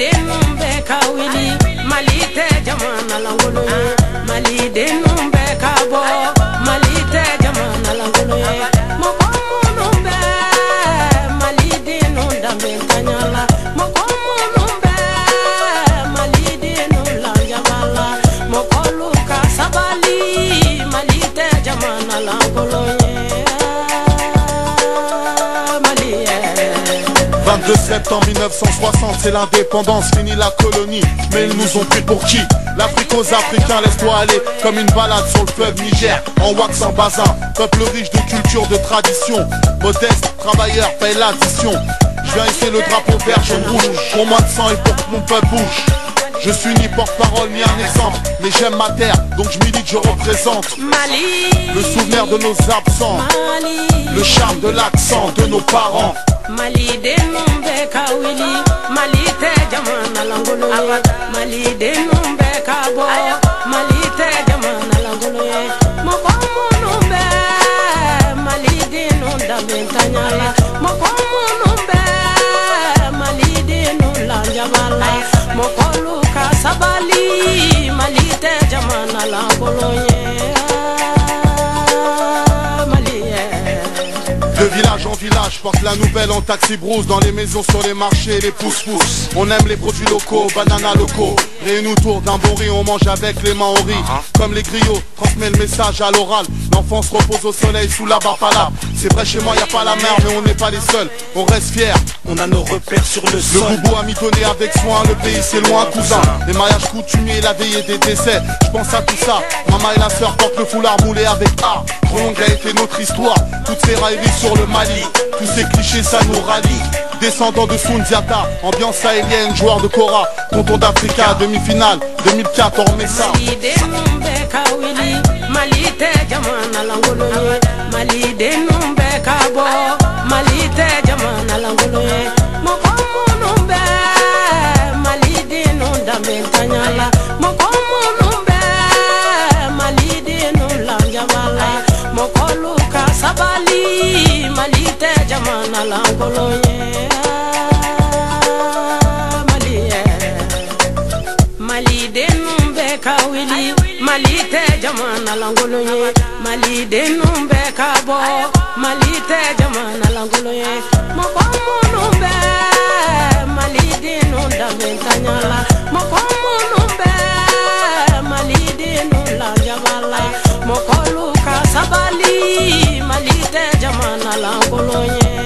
den bɛɛ ka wuli mali tɛ jamana lankolon ye mali den 22 septembre 1960, c'est l'indépendance, fini la colonie. Mais ils nous ont pris pour qui? L'Afrique aux Africains, laisse-toi aller comme une balade sur le fleuve Niger, en wax en bazin. Peuple riche de culture, de tradition. Modeste, travailleur, paye l'addition. Je viens hisser le drapeau vert, jaune, rouge, pour moins de sang et pour que mon peuple bouge. Je suis ni porte-parole ni un exemple, mais j'aime ma terre, donc je milite, je représente. Mali Le souvenir de nos absents, Mali le charme de l'accent de nos parents. Malidennu bɛ ka wuli mali tɛ jamana langolo ye. Malidennu bɛ ka bɔ mali tɛ jamana langolo ye. Mɔgɔ minnu bɛ malidennu danbentaɲa la mɔgɔ minnu bɛ malidennu lanjaba la mɔgɔlu ka sabali mali tɛ jamana langolo ye en village, porte la nouvelle en taxi brousse Dans les maisons, sur les marchés, les pousse-pousse On aime les produits locaux, bananas locaux. Réunis autour d'un bon riz, on mange avec les mains au riz. Comme les griots, transmet le message à l'oral. L'enfance repose au soleil sous la barpala C'est vrai chez moi y a pas la mer mais on n'est pas les seuls. On reste fiers, On a nos repères sur le le sol. boubou a mitonné avec soin, le pays c'est loin cousin. Les mariages coutumiers, la veille et des décès. Je pense à tout ça, maman et la sœur portent le foulard moulé avec A. Trop longue a été notre histoire, toutes ces railleries sur le Mali. Tous ces clichés ça nous rallie. Descendant de Sundiata, ambiance sahélienne, joueur de Cora. Tonton d'Africa, demi-finale, 2004 on ça. Mali jamana langolo ye mali ye malidennu bɛ ka wuli mali tɛ jamana langolo ye malidennu bɛ ka bɔ mali tɛ jamana langolo ye mɔgɔ minnu bɛ malidennu danbentaɲa la mɔgɔ minnu bɛ malidennu lajaba la mɔgɔlu ka sabali mali tɛ jamana langolo ye